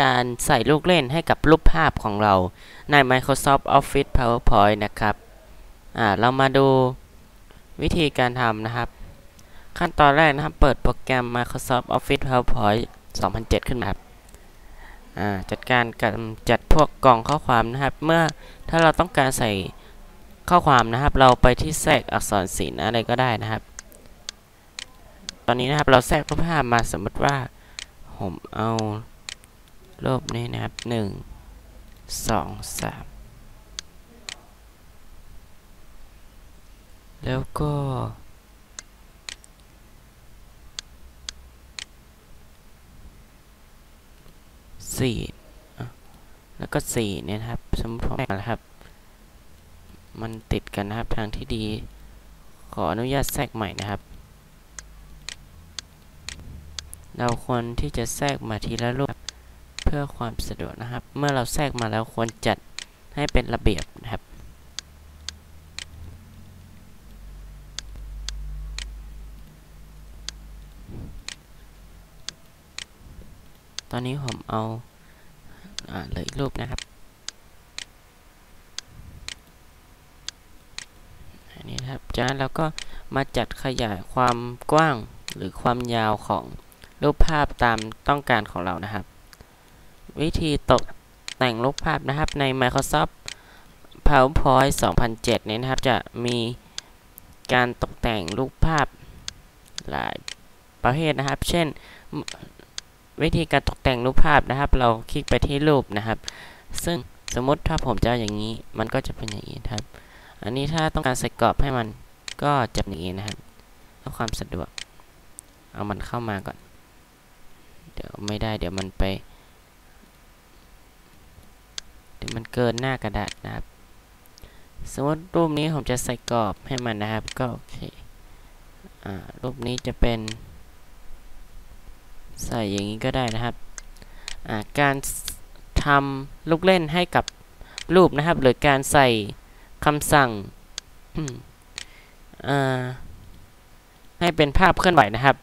การใส่ลูกเล่นให้กับรูปภาพของเราใน Microsoft Office PowerPoint นะครับอ่าเรามาดูวิธีการทำนะครับ ขั้นตอนแรกนะครับ เปิดโปรแกรม Microsoft Office PowerPoint 2007 ขึ้นมาครับอ่าจัดการกับจัดพวกกล่องข้อความนะครับ เมื่อถ้าเราต้องการใส่ข้อความนะครับ เราไปที่แทรกอักษรศิลป์อะไรก็ได้นะครับ ตอนนี้นะครับเราแทรกรูปภาพมาสมมติว่า ผมเอา รูปนี้นะครับหนึ่งสองสามแล้วก็ สี่แล้วก็สี่เนี่ยครับ สมมติผมนะครับ มันติดกันนะครับทางที่ดี ขออนุญาตแทรกใหม่นะครับ เราควรที่จะแทรกมาทีละรูป พื่อความสะดวกนะครับ เมื่อเราแทรกมาแล้วควรจัดให้เป็นระเบียบนะครับ ตอนนี้ผมเอาอเหลืออีกรูปนะครับ อันนี้ครับจากนั้นเราก็มาจัดขยายความกว้างหรือความยาวของรูปภาพตามต้องการของเรานะครับ วิธีตกแต่งรูปภาพนะครับใน Microsoft PowerPoint 2007เนี่ยนะครับ จะมีการตกแต่งรูปภาพหลายประเภทนะครับ เช่น วิธีการตกแต่งรูปภาพนะครับ เราคลิกไปที่รูปนะครับ ซึ่งสมมติถ้าผมจะอย่างนี้ มันก็จะเป็นอย่างนี้ครับ อันนี้ถ้าต้องการใส่กรอบให้มันก็จะเป็นอย่างนี้นะครับเพื่อความสะดวก เอามันเข้ามาก่อน เดี๋ยวไม่ได้เดี๋ยวมันไป เกินหน้ากระดาษนะครับ สมมติรูปนี้ผมจะใส่กรอบให้มันนะครับ ก็โอเคอรูปนี้จะเป็นใส่อย่างนี้ก็ได้นะครับ การทำลูกเล่นให้กับรูปนะครับ หรือการใส่คำสั่งให้เป็นภาพเคลื่อนไหวนะครับ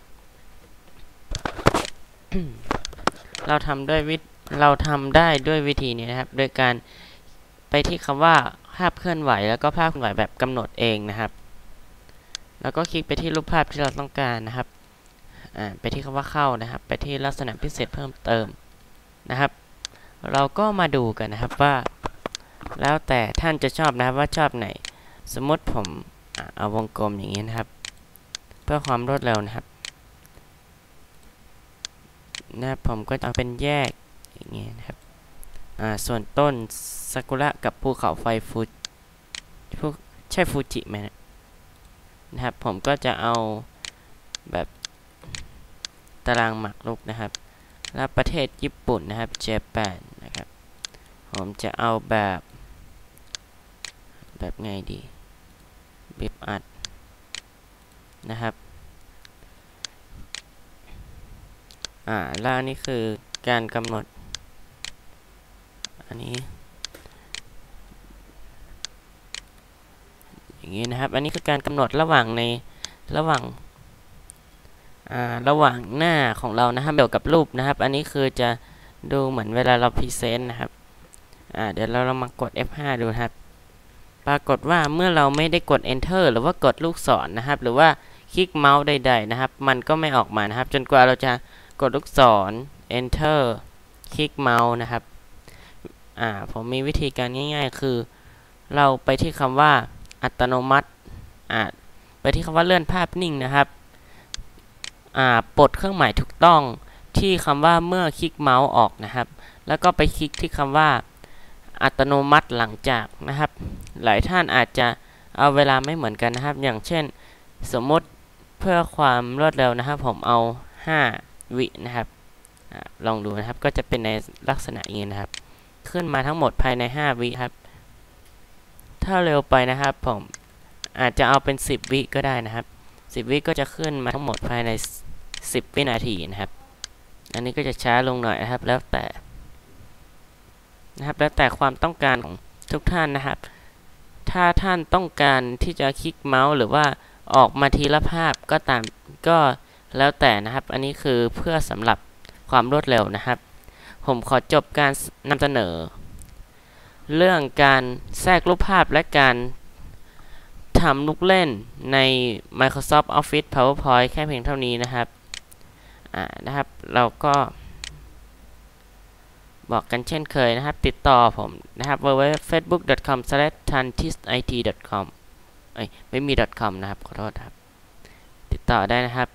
เราทำด้วยวิธ เราทำได้ด้วยวิธีนี้นะครับ โดยการไปที่คำว่าภาพเคลื่อนไหว แล้วก็ภาพเคลื่อนไหวแบบกำหนดเองนะครับ แล้วก็คลิกไปที่รูปภาพที่เราต้องการนะครับไปที่คำว่าเข้านะครับ ไปที่ลักษณะพิเศษเพิ่มเติมนะครับ เราก็มาดูกันนะครับว่า แล้วแต่ท่านจะชอบนะครับว่าชอบไหน สมมติผมเอาวงกลมอย่างนี้นะครับ เพื่อความรวดเร็วนะครับนะผมก็จะเป็นแยก อย่างเงี้ยนะครับอ่าส่วนต้นซากุระกับภูเขาไฟฟูฟูใช่ฟูจิไหมนะครับ ผมก็จะเอาแบบตารางหมากรุกนะครับ แล้วประเทศญี่ปุ่นนะครับเจแปนนะครับ ผมจะเอาแบบ แบบไงดีบิบอัดนะครับ อ่าแล้วนนี้คือการกำหนด อันนี้ อย่างนี้นะครับ อันนี้คือการกำหนดระหว่างในระหว่างระหว่างหน้าของเรานะครับเกี่ยวกับรูปนะครับ อันนี้คือจะดูเหมือนเวลาเรา present นะครับเดี๋ยวเราเรามากด F5 ดูครับ ปรากฏว่าเมื่อเราไม่ได้กด Enter หรือว่ากดลูกศรนะครับ หรือว่าคลิกเมาส์ใดๆนะครับ มันก็ไม่ออกมานะครับ จนกว่าเราจะกดลูกศร enter คลิกเมาส์นะครับ อ่าผมมีวิธีการง่าย ๆ คือ เราไปที่คำว่าอัตโนมัติอ่าไปที่คำว่าเลื่อนภาพนิ่งนะครับอ่าปลดเครื่องหมายถูกต้องที่คำว่าเมื่อคลิกเมาส์ออกนะครับ แล้วก็ไปคลิกที่คำว่าอัตโนมัติหลังจากนะครับ หลายท่านอาจจะเอาเวลาไม่เหมือนกันนะครับ อย่างเช่น สมมติเพื่อความรวดเร็วนะครับ ผมเอา 5 วินะครับอลองดูนะครับก็จะเป็นในลักษณะอย่างนี้นะครับ ขึ้นมาทั้งหมดภายใน 5 วิครับ ถ้าเร็วไปนะครับผมอาจจะเอาเป็น 10 วิก็ได้นะครับ 10 วิก็จะขึ้นมาทั้งหมดภายใน 10 วินาทีนะครับ อันนี้ก็จะช้าลงหน่อยนะครับ แล้วแต่นะครับ แล้วแต่ความต้องการของทุกท่านนะครับ ถ้าท่านต้องการที่จะคลิกเมาส์หรือว่าออกมาทีละภาพก็ตามก็แล้วแต่นะครับ อันนี้คือเพื่อสำหรับความรวดเร็วนะครับ ผมขอจบการนำเสนอ เรื่องการแทรกรูปภาพและการทำลูกเล่นใน Microsoft Office PowerPoint แค่เพียงเท่านี้นะครับ อ่า นะครับ เราก็บอกกันเช่นเคยนะครับ ติดต่อผมนะครับ www.facebook.com/tantistit.com เอ้ยไม่มี .com นะครับ ขอโทษครับ ติดต่อได้นะครับ